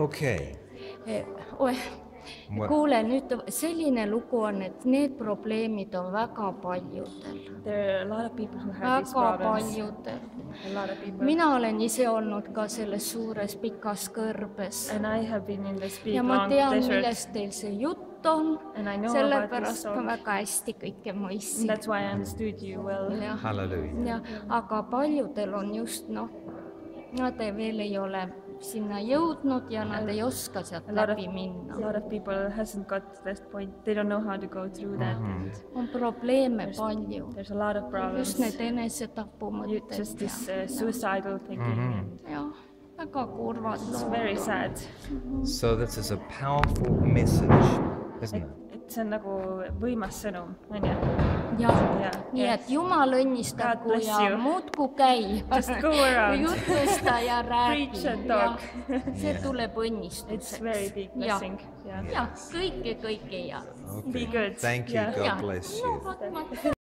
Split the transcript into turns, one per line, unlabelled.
Okay. What-
kuule nüüd selline lugu on, et need probleemid on väga paljudel,
There are a lot of people who have these
väga paljudel.
A lot of people.
mina olen ise olnud ka selles suures pikas kõrbes
And I have been in this big
ja ma tean, millest teil see jutt on,
And I know about this
sellepärast ma väga hästi kõike mõistsin.
that's why I understood you well.
jah, aga paljudel on just noh, nad ei- veel ei ole sinna jõudnud ja nad ei oska sealt
A lot of,
läbi minna
a. lot of people hasn't got to that point. They don't know how to go through that. And
on probleeme palju,
there's a lot of problems.
just need enesetapumõtted
just this uh, suicidal thinking.
Mhm.
And
jah, väga kurvad
it's very sad.
So this is a powerful message, isn't it?
et see on nagu võimas sõnum, onju.
Jah
Jaa,,
nii
jah.
et Jumal õnnistagu ja muudkui käi. Jutusta ja räägi see tuleb
It's
õnnistuseks.
very big blessing. Yeah.
jah, kõike, kõike ja.
Okay.
good.
Thank you. God
ja
bless you.